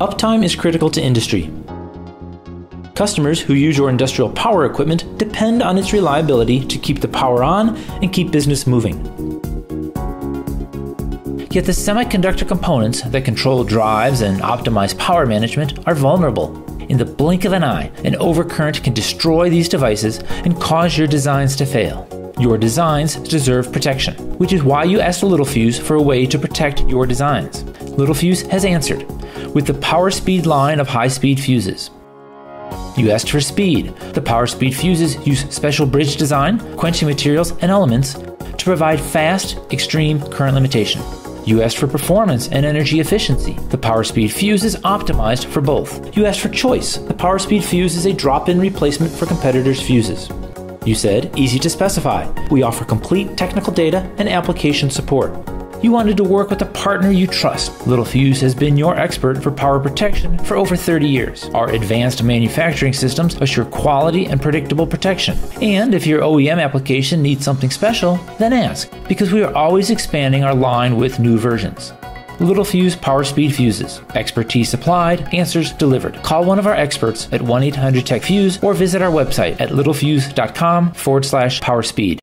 Uptime is critical to industry. Customers who use your industrial power equipment depend on its reliability to keep the power on and keep business moving. Yet the semiconductor components that control drives and optimize power management are vulnerable. In the blink of an eye, an overcurrent can destroy these devices and cause your designs to fail. Your designs deserve protection, which is why you asked Littelfuse for a way to protect your designs. Littelfuse has answered with the POWR-SPEED line of high speed fuses. You asked for speed. The POWR-SPEED fuses use special bridge design, quenching materials, and elements to provide fast, extreme current limitation. You asked for performance and energy efficiency. The POWR-SPEED fuse is optimized for both. You asked for choice. The POWR-SPEED fuse is a drop in replacement for competitors' fuses. You said, easy to specify. We offer complete technical data and application support. You wanted to work with a partner you trust. Littelfuse has been your expert for power protection for over 30 years. Our advanced manufacturing systems assure quality and predictable protection. And if your OEM application needs something special, then ask, because we are always expanding our line with new versions. Littelfuse POWR-SPEED fuses. Expertise supplied, answers delivered. Call one of our experts at 1 800 TECH Fuse or visit our website at littelfuse.com forward slash POWR-SPEED.